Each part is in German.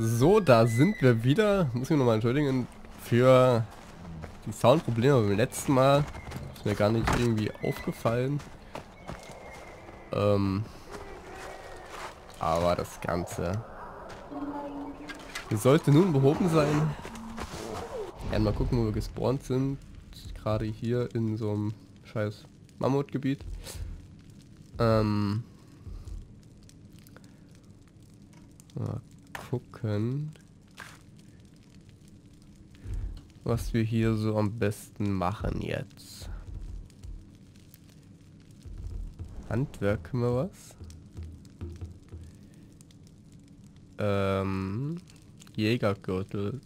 So, da sind wir wieder. Muss ich nochmal entschuldigen für die Soundprobleme beim letzten Mal. Ist mir gar nicht irgendwie aufgefallen. Ähm, aber das Ganze sollte nun behoben sein. Ja, mal gucken, wo wir gespawnt sind. Gerade hier in so einem scheiß Mammutgebiet. Ähm, gucken, was wir hier so am besten machen jetzt. Handwerk können wir was? Ähm, Jägergürtel.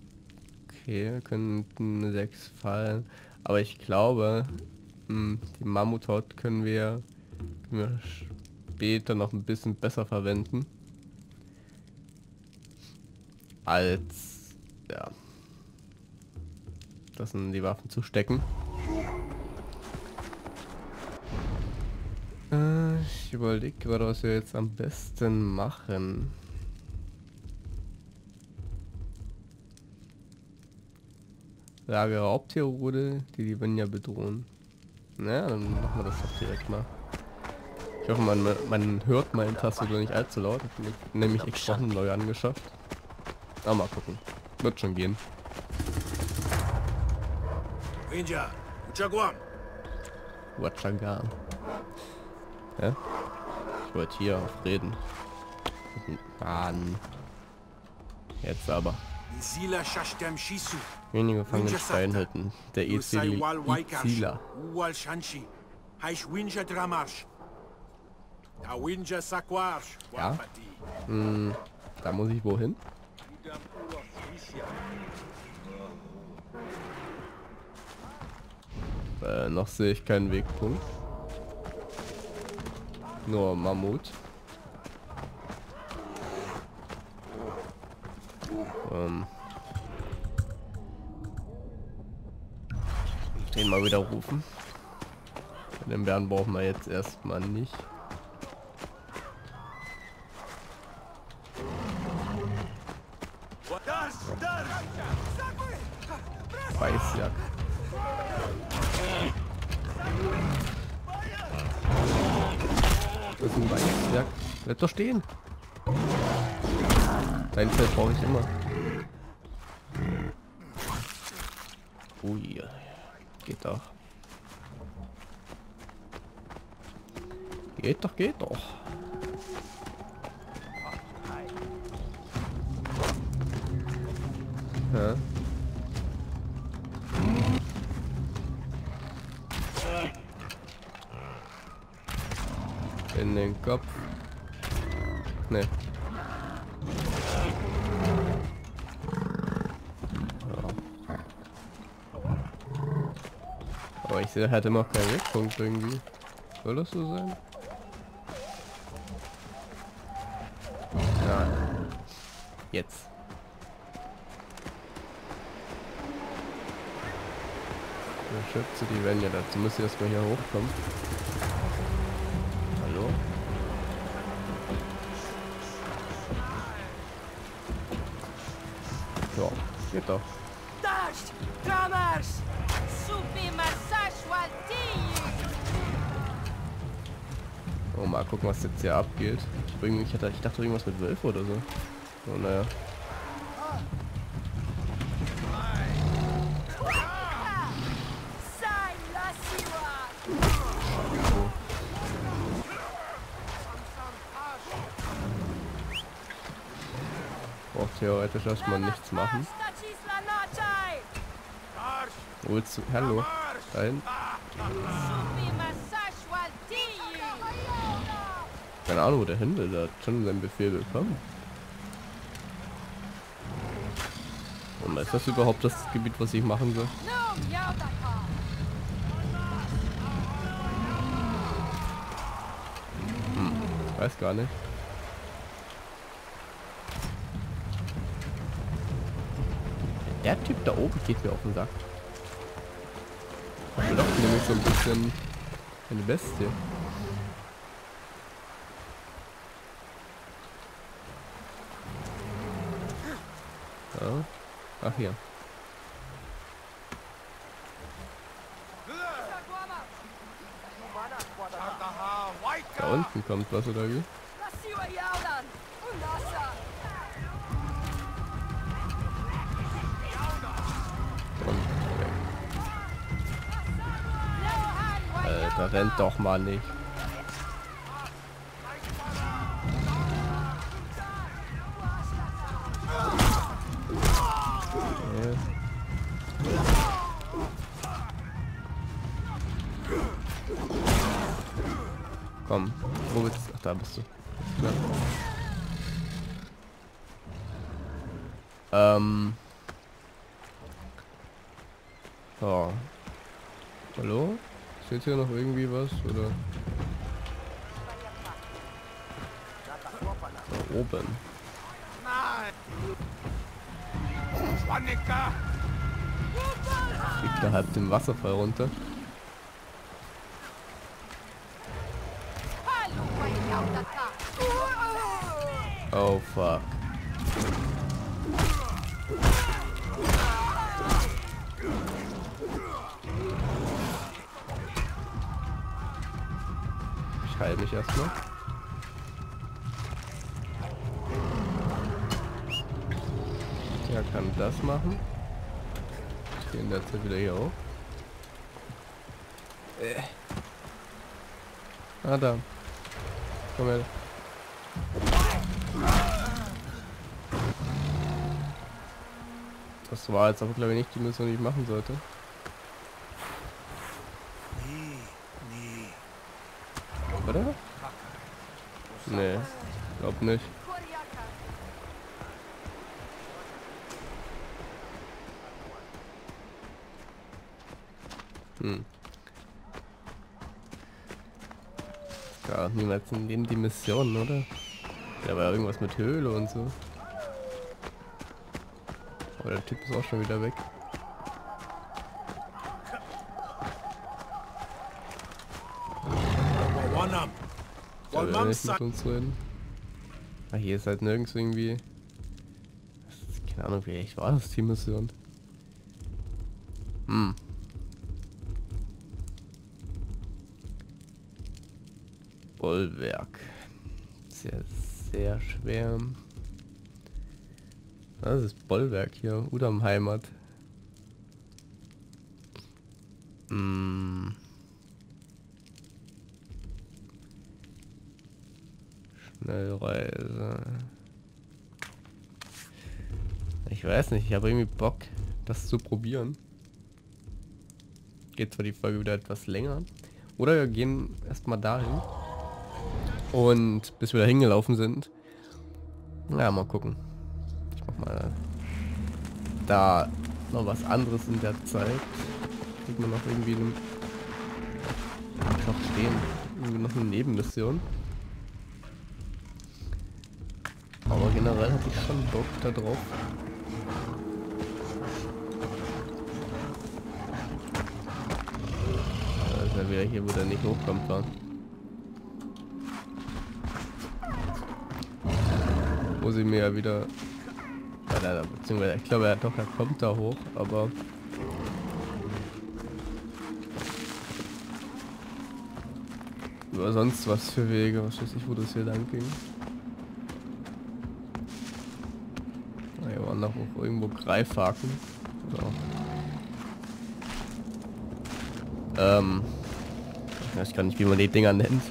Okay, könnten sechs fallen. Aber ich glaube, hm, die Mammuthaut können wir, können wir später noch ein bisschen besser verwenden. Als, ja, das in die Waffen zu stecken. Äh, ich überlege gerade, was wir jetzt am besten machen. Lager Raubtierrudel, die die Benja bedrohen. Naja, dann machen wir das doch direkt mal. Ich hoffe, man, man hört meine Tastatur nicht allzu laut. Ich habe nämlich extra neu angeschafft. Aber mal gucken. Wird schon gehen. Ninja, Uchaguam. Wachagan. Ja? Ich wollte hier auf reden. Mann. Jetzt aber. Wenige Gefangene Steinhütten. Der Izila. Ja. Hm, da muss ich wohin? Äh, noch sehe ich keinen Wegpunkt. Nur Mammut. Ähm. Den mal wieder rufen. Den Bären brauchen wir jetzt erstmal nicht. Weißjagd. Das ist ein Weißjagd. Doch stehen. Dein Feld brauche ich immer. Ui, geht doch. Geht doch, geht doch. In den Kopf. Sehe halt immer noch keinen Wegpunkt irgendwie. Soll das so sein? Ja. Jetzt. Schütze die ja dazu muss ich erstmal hier hochkommen. Hallo? Ja, geht doch. Oh, mal gucken, was jetzt hier abgeht. Ich, hatte, ich dachte irgendwas mit Wölfe oder so. Oh, naja. Braucht theoretisch erstmal nichts machen. Willst du? Hallo? Dahin? Keine Ahnung, wo der will. Der hat schon seinen Befehl bekommen. Und ist das überhaupt das Gebiet, was ich machen soll? Ich weiß gar nicht. Der Typ da oben geht mir auf den Sack. Ich bin doch nämlich so ein bisschen eine Bestie. Ja. Ach hier. Da unten kommt was oder wie? Lohan Alter, rennt doch mal nicht. Wo bist du? Ach, da bist du. Klar. Ähm. So. Hallo? Steht hier noch irgendwie was? Oder? Da oben. Schwannika! Fliegt da halb den Wasserfall runter. Oh fuck. Ich heile mich erstmal. Der kann das machen. Ich gehe in der Zeit wieder hier hoch. Äh. Ah, da. Komm her. Das war jetzt aber glaube ich nicht die Mission, die ich machen sollte. Oder? Nee, glaub nicht. Hm. Ja, niemals in denen die Mission, oder? Ja, aber irgendwas mit Höhle und so. Aber der Typ ist auch schon wieder weg. Will Wanam nicht mit uns reden. Ah, hier ist halt nirgends irgendwie... Keine Ahnung, wie echt war das die Mission? Hm. Bollwerk. Sehr, sehr schwer. Das ist Bollwerk hier. Udam Heimat. Hm. Schnellreise. Ich weiß nicht, ich habe irgendwie Bock, das zu probieren. Geht zwar die Folge wieder etwas länger. Oder wir gehen erstmal dahin. Und bis wir da hingelaufen sind. Ja, mal gucken. Mal da noch was anderes in der Zeit. Kriegt man noch irgendwie eine... Ich noch stehen. Irgendwie noch eine Nebenmission. Aber generell hatte ich schon Bock da drauf. Da ist er wieder hier, wo der nicht hochkommt war. Wo sie mir ja wieder... Da- beziehungsweise ich glaube, er doch, er kommt da hoch, aber... Über sonst was für Wege, was weiß ich, wo das hier lang ging. Ah, Hier waren noch irgendwo Greifhaken. So. Ähm. Ich weiß gar nicht, wie man die Dinger nennt.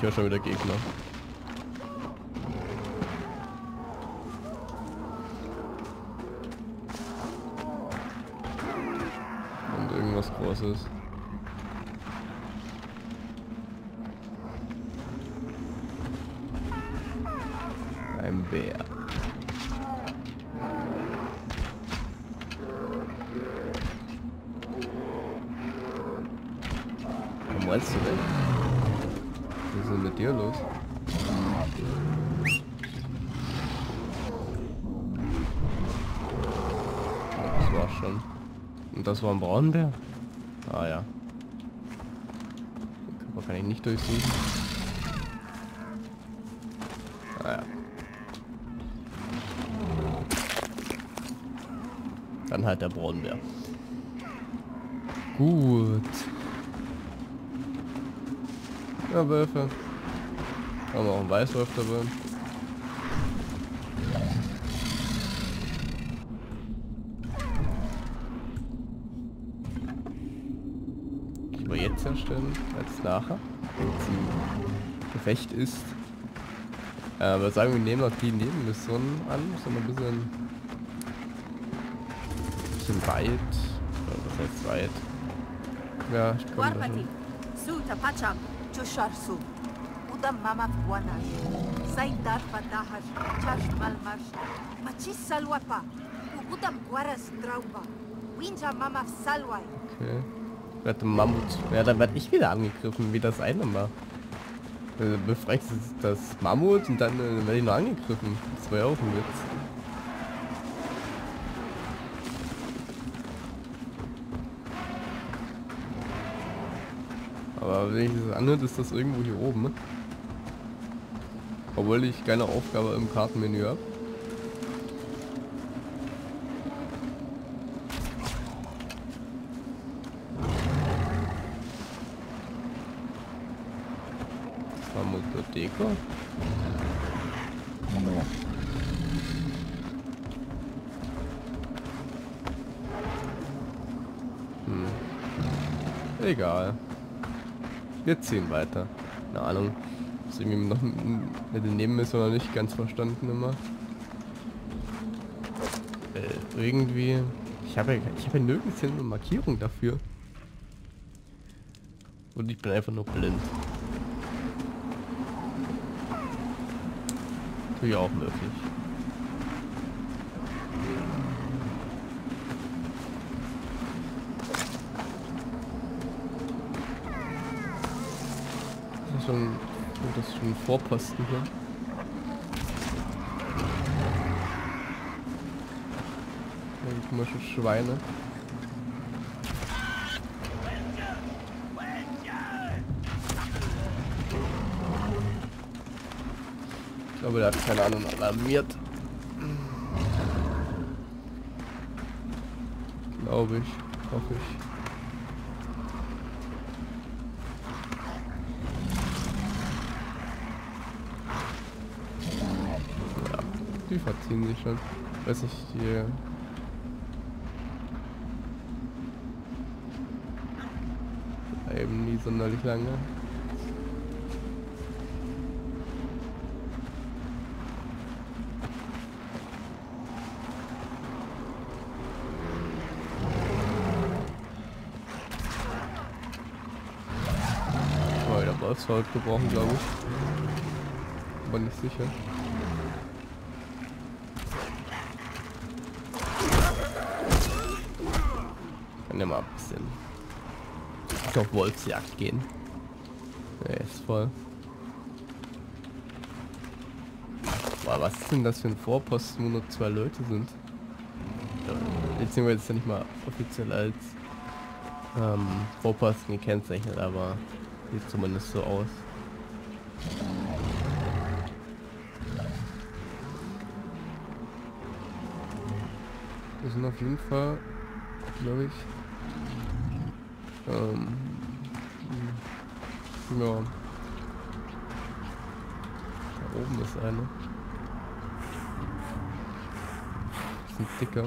Ich höre schon wieder Gegner. Und irgendwas Großes. Ein Bär. Warum meinst du? Dir los? schon. Und das war ein Braunbär? Ah ja. Den Körper kann ich nicht durchsuchen. Ah ja. Dann halt der Braunbär. Gut. Ja, Wölfe. Haben wir auch einen Weißwolf dabei. Lieber jetzt herstellen als nachher, wenn sie Gefecht ist. Äh, aber sagen wir nehmen noch die Nebenmissionen an, so ein bisschen, bisschen weit. Oder was heißt weit? Ja, ich komme da schon. Udam mama buanas. Saidar fatahash. Chash malmash. Machis salwapa. Udam guaras drauba. Winja mama salwai. Okay. Werde Mammut. Ja, dann werde ich wieder angegriffen, wie das eine war. Äh, befreist das Mammut und dann äh, werde ich noch angegriffen. Das war ja auch ein Witz. Aber wenn ich das anhört, ist das irgendwo hier oben. Ne? Obwohl ich keine Aufgabe im Kartenmenü habe. Mammutdeko. Hm. Egal. Wir ziehen weiter. Keine Ahnung. Ist irgendwie noch mit den Nebenmissionen noch nicht ganz verstanden immer. Äh, irgendwie. Ich habe ja, ich ja nirgends eine Markierung dafür. Und ich bin einfach nur blind. Natürlich auch möglich. Ist ist schon ein Vorposten hier. Komischen Schweine. Ich glaube, der hat keine Ahnung alarmiert. Glaube ich. Hoffe ich. Ja, die verziehen sich schon. Weiß nicht, hier. Eben nie sonderlich lange. Oh, der Wolfshaut gebrochen, glaube ich. Aber nicht sicher. Kann ja mal ein bisschen auf Wolfsjagd gehen. Er ist voll. Boah, was ist denn das für ein Vorposten, wo nur zwei Leute sind? Ja, Beziehungsweise ist ja nicht mal offiziell als ähm, Vorposten gekennzeichnet, aber sieht zumindest so aus. Wir sind auf jeden Fall, glaube ich, ähm, ja. Da oben ist eine. Ist ein dicker.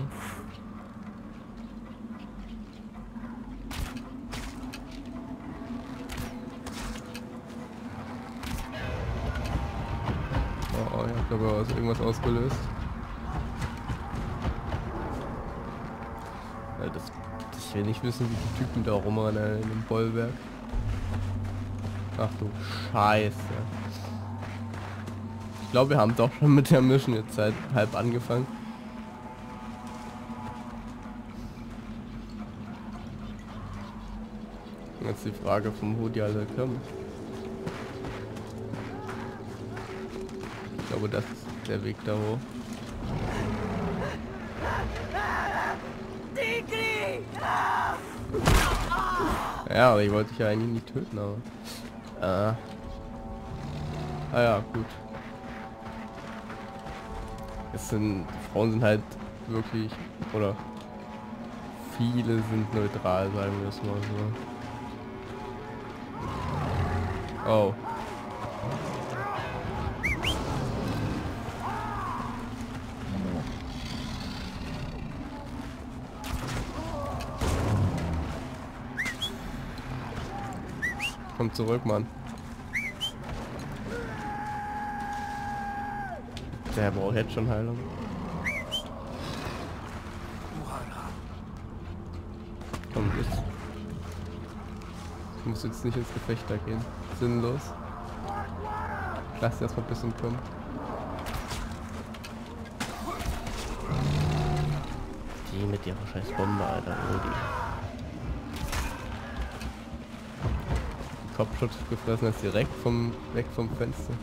Oh, ich er ist irgendwas ausgelöst. Will nicht wissen, wie die Typen da rumrennen in dem Bollwerk. Ach du Scheiße. Ich glaube, wir haben doch schon mit der Mission jetzt seit halb angefangen. Jetzt die Frage vom wo die alle kommen. Ich glaube, das ist der Weg da hoch. Ja, aber ich wollte dich ja eigentlich nicht töten, aber... Äh. Ah ja, gut. Es sind... Die Frauen sind halt wirklich... Oder... Viele sind neutral, sagen wir es mal so. Oh. Komm zurück, Mann. Der braucht jetzt schon Heilung. Komm, jetzt. Ich muss jetzt nicht ins Gefecht da gehen. Sinnlos. Lass erstmal ein bisschen kommen. Die mit ihrer scheiß Bombe, Alter. Die. Kopfschutz gefressen ist direkt vom weg vom Fenster.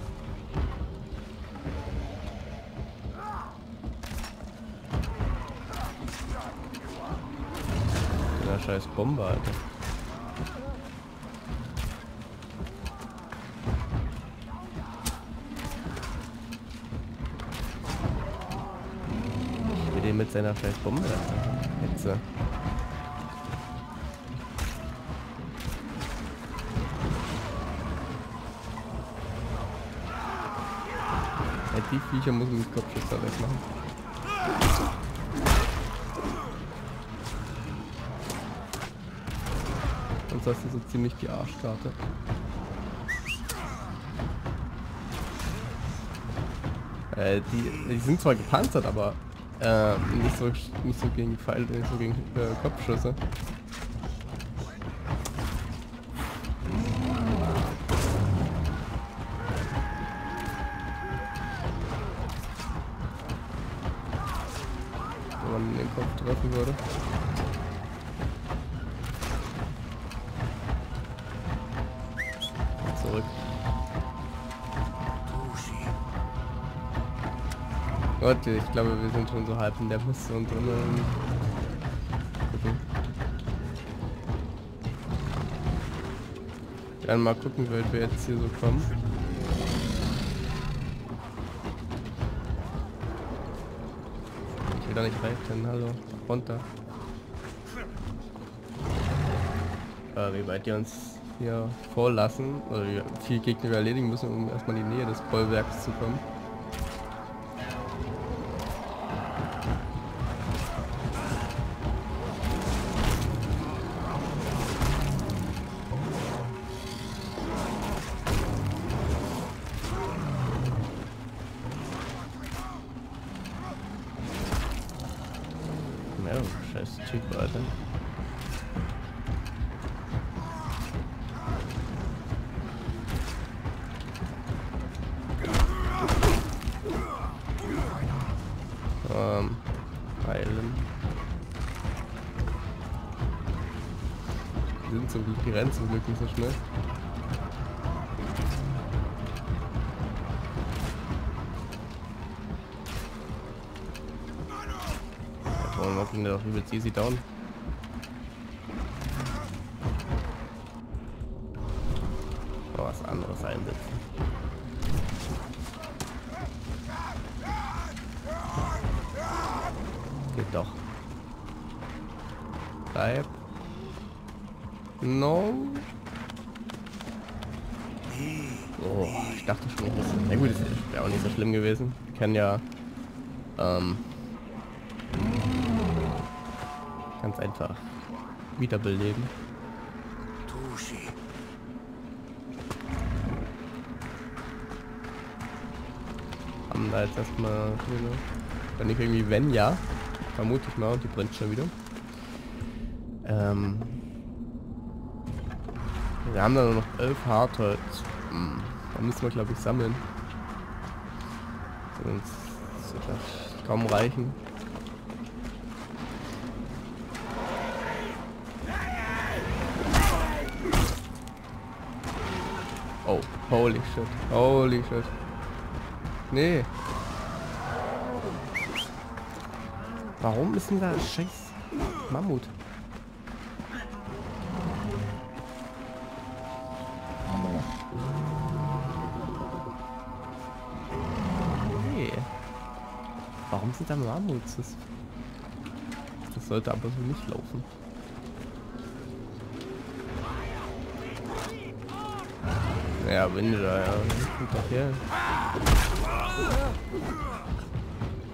Der scheiß Bombe, Alter. Ich will den mit seiner scheiß Bombe, Alter. Die Viecher muss man mit wegmachen. Sonst hast du so ziemlich die Arschkarte. Äh, die, die sind zwar gepanzert, aber äh, nicht so nicht so gegen Pfeile, nicht so gegen äh, Kopfschüsse. Treffen würde. Zurück. Gott, ich glaube, wir sind schon so halb in der Mission drin. Gucken. Dann mal gucken, wie wir jetzt hier so kommen. Ich will da nicht rein, hallo runter. Äh, wie weit die uns hier vorlassen, oder wie viel Gegner wir erledigen müssen, um erstmal in die Nähe des Bollwerks zu kommen. Typ, Alter. Ähm, heilen. Die sind zum Glück, die rennen zum Glück nicht so schnell. Ging der doch übelst easy down. Oh, was anderes einsetzen. Geht doch. Bleib. No. Oh, ich dachte schon, das ist, na gut, das wäre auch nicht so schlimm gewesen. Wir kennen ja ähm, Ganz einfach wiederbeleben. Haben da jetzt erstmal dann nicht irgendwie wenn ja. Vermute ich mal und die brennt schon wieder. Ähm, wir haben da nur noch elf Hartholz. Hm, da müssen wir glaube ich sammeln. Sonst wird das kaum reichen. Holy shit. Holy shit. Nee. Warum ist denn da ein scheiß Mammut? Nee. Warum sind da Mammuts? Das sollte aber so nicht laufen. Ja, Winde da, ja. Kommt doch her.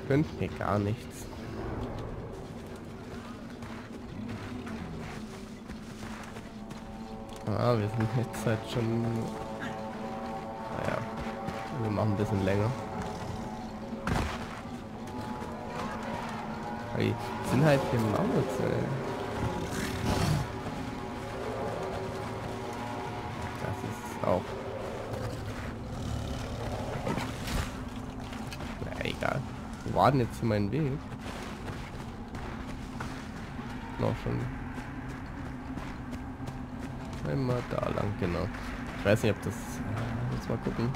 Könnt mir gar nichts. Ah, wir sind jetzt halt schon... Naja, wir machen ein bisschen länger. Hey, sind halt hier Mammuts, Denn jetzt hier mein Weg? Noch schon. Einmal da lang, genau. Ich weiß nicht, ob das... Jetzt mal gucken.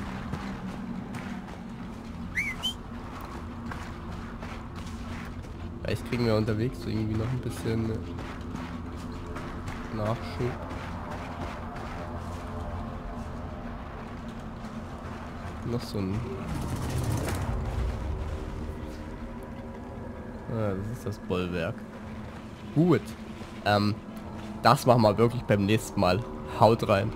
Vielleicht kriegen wir unterwegs irgendwie noch ein bisschen Nachschub. Noch so ein... Ah, das ist das Bollwerk. Gut. Ähm, das machen wir wirklich beim nächsten Mal. Haut rein.